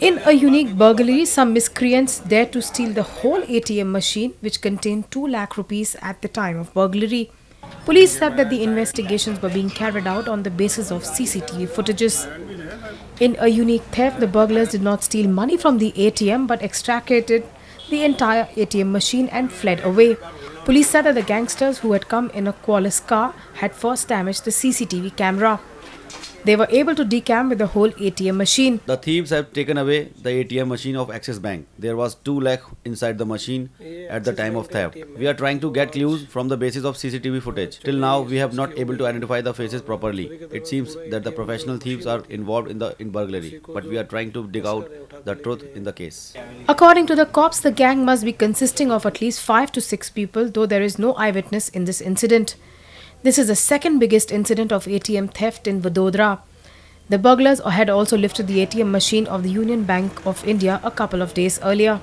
In a unique burglary, some miscreants dared to steal the whole ATM machine, which contained 2 lakh rupees at the time of burglary. Police said that the investigations were being carried out on the basis of CCTV footages. In a unique theft, the burglars did not steal money from the ATM but extracted the entire ATM machine and fled away. Police said that the gangsters who had come in a Qualis car had first damaged the CCTV camera. They were able to decamp with the whole ATM machine. The thieves have taken away the ATM machine of Axis Bank. There was 2 lakh inside the machine at the time of theft. We are trying to get clues from the basis of CCTV footage. Till now, we have not able to identify the faces properly. It seems that the professional thieves are involved in the in burglary, but we are trying to dig out the truth in the case. According to the cops, the gang must be consisting of at least 5 to 6 people, though there is no eyewitness in this incident. This is the second biggest incident of ATM theft in Vadodara. The burglars had also lifted the ATM machine of the Union Bank of India a couple of days earlier.